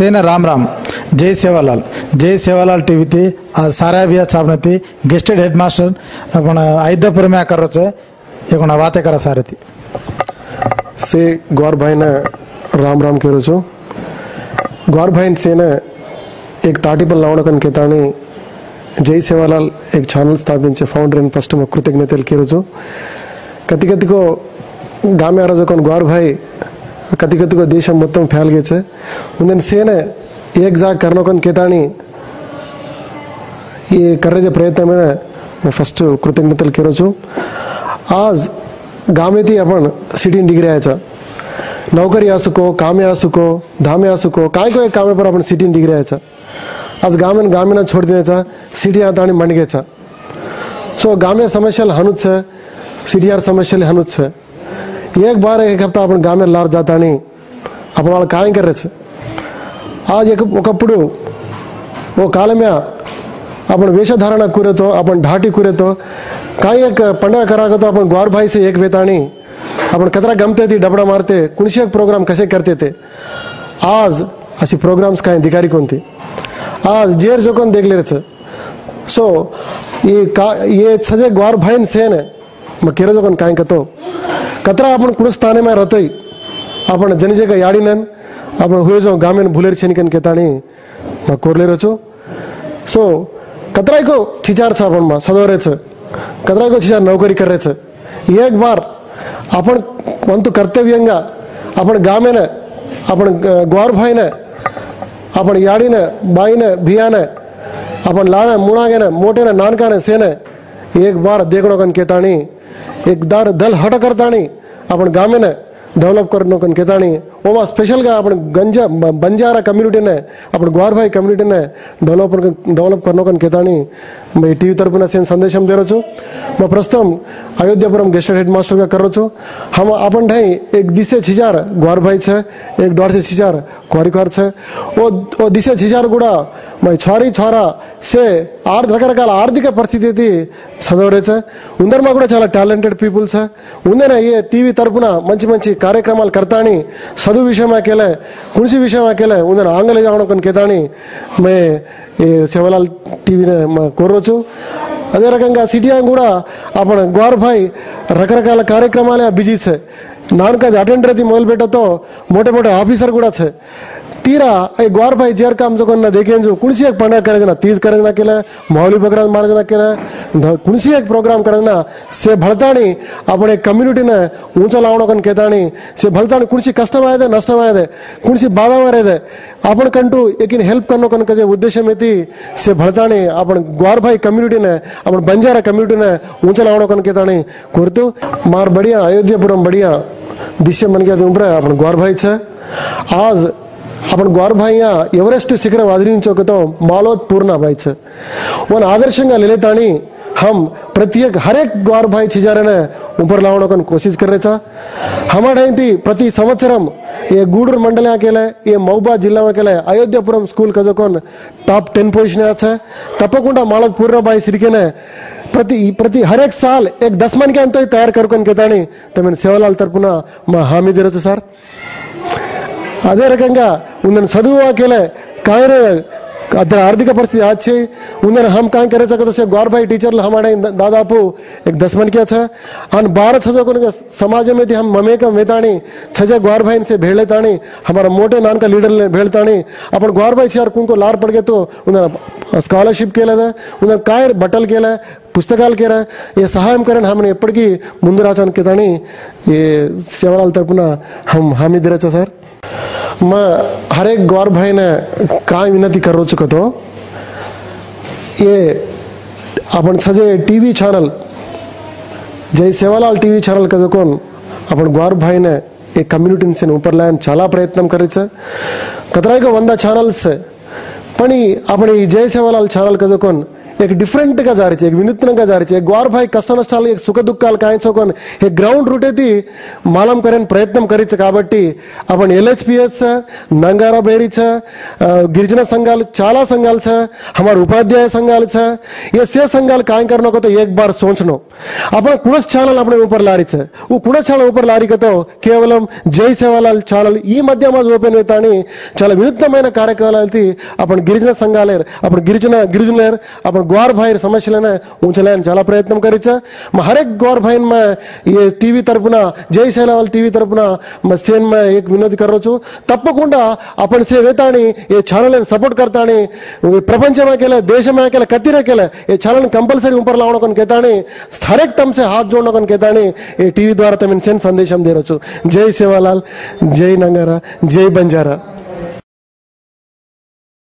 सेन राम राम जय सेवालाल जय सेवालाल टीवी थी साराय बिया साहब ने थी गेस्टेड हेड मास्टर अपना आयुधपुर में आकर एक बातें करा सारे थी से गौर भाई ने राम राम कह छु गौर भाई से ने एक ताटीपल लावणकन केतानी జై సేవాలాల్ ఎగ్ ఛానల్ స్థాపించే ఫౌండర్ అండ్ ఫస్ట్ కృతజ్ఞతలు కీరోజు కతి కతికో గామె ఆ రోజు కొన్ని గౌరభాయ్ కతికతిగా దేశం మొత్తం ఫ్యాల్గేచే ఉందని సేనే ఏగ్జా కర్ణకొని కేతాని ఈ కర్రజ ప్రయత్నమైన ఫస్ట్ కృతజ్ఞతలు केरोचो आज गामेती आपण सिटीन डिग्री यायचा नोकरी असू कामे असू को धामे असू को काय काय कामे पर आपण सिटीन डिग्री आया आज गामेन गामेना छोड दिया सिटी आता आणि मांडग्याचा सो गामे समस्याला हानूच आहे सिटी यार समस्याला हानूच आहे एक बार, एक हफ़्ता अपन गाँव में लार जाता नहीं। अपन वाल खाएँ कर रहे आज एक वो काल में अपन वेशधारण करे तो अपन ढाटी करे तो कहीं एक पंडा करा तो अपन ग्वार भाई से एक वेताणी अपन कतरा गमते थे, डबड़ा मारते कुणशी एक प्रोग्राम कसे करते थे? आज अशी प्रोग्राम्स अधिकारी दिकारी कोणती आज जेर जोकन देखलेच सो ये का, ये सजे ग्वार भाईन सेन मग केरो जोकन काय कतो? कतरा आपण कुण स्थाने में रहतोय आपण जनिजे का याडीनन आपण हुए जो गामेन भुलेर छेनिकन केताणी मग कोरले रचो। सो कतरायको छिचार आपण मा सदोरेचं कतरायको छिचार नोकरी करायचं एक बार आपण म्हणतो कर्तव्यंगा आपण गामेनं आपण ग्वारभाईनं आपण याडीनं बाईनं भियानं आपण लाणं मुणागेनं मोठेनं नानकानं सेनं एक बार देखणोकन केताणी एक दार दल हट करताणी आपण गामेनं डेव्हलप करणं केताणी ఓమా స్పెషల్గా అప్పుడు గంజా బంజారా కమ్యూనిటీనే అప్పుడు గ్వార్భాయ్ కమ్యూనిటీనే డెవలప్ డెవలప్ కర్నోకన్ కేతాని మీ టీవీ తరపున సేమ్ సందేశం దేరొచ్చు మా ప్రస్తుతం అయోధ్యాపురం గెస్టెడ్ హెడ్ మాస్టర్గా కర్రొచ్చు हम अपन ढाई एक दिशे छिजार ग्वार भाई छे एक डॉर से छिजार क्वारी क्वार छे ओ ओ दिशे छिजार गुड़ा मैं छोरी छोरा से आर्ध रकरकाल आर्थिक परिस्थिति थी सदैव रहे छे उंदरमा కూడా చాలా టాలెంటెడ్ పీపుల్స్ ఉందనే ఈ టీవీ తరపున మంచి మంచి కార్యక్రమాలు కర్తాని చదువు విషయమాకెళ్ళ కుడిసి విషయమాకెళ్ళ ఉందని ఆంగ్ల జాగడం కేతాని మే ఈ శివలాల్ టీవీని కోరవచ్చు అదే రకంగా సిటియాంగ్ కూడా అప్పుడు గోర్భాయ్ రకరకాల కార్యక్రమాలే బిజీ చే నాన్నకు అది అటెండర్ అది మొదలుపెట్టతో మోటే మోటే ఆఫీసర్ కూడా చే ತೀರಾ ಈ ಗ್ವಾರ್ಬಾಯಿ ಜೇರ್ಕ ಅಂಜಕೊಂಡ ದೇಖೇಂಜು ಕುಣಿಸಿಯಾಗ ಪಂಡಾಗ ಕರೆದನ ತೀಜ್ ಕರೆದನ ಕೆಲ ಮೌಲಿ ಬಗ್ರಾಜ್ ಮಾರದನ ಕೆಲ ಕುಣಿಸಿಯಾಗ ಪ್ರೋಗ್ರಾಮ್ ಕರೆದನ से भलताणी अपने कम्युनिटी ने ऊँचा लावणो कन केताणी से भलताणी कुणसी कष्टम आए दे नष्टम आए दे कुणसी बाधा में रहे दे अपन कंटू एकिन हेल्प करनो कन कजे उद्देश्य में थी से भलताणी अपन ग्वार भाई कम्युनिटी ने अपन बंजारा कम्युनिटी ने ऊँचा लावणो कन केताणी कुरतु, मार बढ़िया, अयोध्यापुरम बढ़िया दिशा मन गया तो उम्र अपन ग्वार भाई छ। आज आपण గ్వారభాయ్య ఎవరెస్ట్ శిఖరం అధిరించోకతో మాలోత్ పూర్ణాభాయ్ છે వన్ ఆదర్శంగా నిలేతాని हम प्रत्येक हर एक ग्वार भाई छिजाराने ऊपर लावणं कोण कोशिश करायचा हमारे थी प्रति संवत्सरम ये गूडूर मंडल केलंय ये मौबा जिल्हा केलंय अयोध्यापुरम स्कूल का जो कोण టాప్ టెన్ పొజిషన్ আছে తప్పకుండా మాలత్ పూర్ణబాయి సిరికేనే ప్రతి ప్రతి హర్ ఎక్ సాల్ एक दस मन के अंतर तयार करून केताणी తమ సేవలాల తరపున మా హామీ తీరొచ్చు సార్ అదే రకంగా उन्हनि सदुवाके लाइ कांइ रहिया ಅದರ ಆರ್ಥಿಕ ಪರಿಸ್ಥಿತಿ ಆಚೆ ಉನ್ನ ಹಮ್ ಕಾಂ ಕರೆ ಸಕತ ಸೆ ಗೌರ್ ಭಾई टीचर, हमारे दादापू एक दसमन किया था। अन बारह छजो को समाज में थी हम ममे का मेताणी छजे गौर भाई से भेड़े ताणी हमारा मोटे नान का लीडर ने भेड़ ताणी अपन गौर भाई शहर कुन को लार पड़ गए तो उन्हें स्कॉलरशिप के लिए उन्हें काय बटल के लिए पुस्तकाल के रहे ये सहायम करें हमने की मुंदराचन के ताणी ये सेवालाल ना हम हामी दिराचा सर। માં હરેક ગોર ભાઈને કાંઈ વિનંતી કરું છું કતો એ આપણ સજે ટીવી ચેનલ જય સેવાલાલ ટીવી ચેનલ કે જોકોન આપણ ગોર ભાઈને એ કમ્યુનિટીને સેન ઉપર લાવવાનો ચાલા પ્રયત્ન કરે છે કતરાય કે 100 ચેનલ્સ છે પણ આપણી જય સેવાલાલ ચેનલ કે જોકોન एक डिफरेंटगा जारी एक विनूत्नगा जारी एक గోర్భాయ్ కష్ట నష్టాలు సుఖ దుఃఖాలు కాయించుకొని ఏ గ్రౌండ్ రూట్ అయితే మాలం కరని ప్రయత్నం కరిచ కాబట్టి అప్పుడు ఎల్హెచ్పిఎస్ నంగారా బేరీ చ గిరిజన సంఘాలు చాలా సంఘాలు చ హమార ఉపాధ్యాయ సంఘాలు చ ఏ సే సంఘాలు కాయం కరనో కొత్త ఏక్ బార్ సోచను అప్పుడు కుణస్ ఛానల్ అప్పుడు ఊపర్ లారీ చ ఓ కుణస్ ఛానల్ ఊపర్ లారీకతో కేవలం జై సేవాలాల్ ఛానల్ ఈ మధ్య మాజ్ ఓపెన్ అవుతాని చాలా వినూత్నమైన కార్యక్రమాలు అప్పుడు గిరిజన సంఘాలేర్ అప్పుడు గిరిజన గిరిజనులేర్ అప్పుడు ग्वार भाई समस्यलने ఉంచలేని చాలా ప్రయత్నం కరిచా మా హరేక్ గ్వార్ భాయిన్ మా ఈ టీవీ తరపున జయశైల వాళ్ళ టీవీ తరపున మా సేన్ మా ఏక్ వినోద్ కర్రోచు తప్పకుండా అప్పటి సే వేతాని ఏ ఛానల్ సపోర్ట్ కర్తాని ప్రపంచమాకేల దేశమాకేల కత్తిరకేల ఏ ఛానల్ కంపల్సరీ ऊपर लावण कोन कहतानी हरेक तम से हाथ जोड़ना कोन कहतानी ये टीवी द्वारा तम इनसेन संदेश हम दे रचो जय सेवालाल जय नंगारा जय बंजारा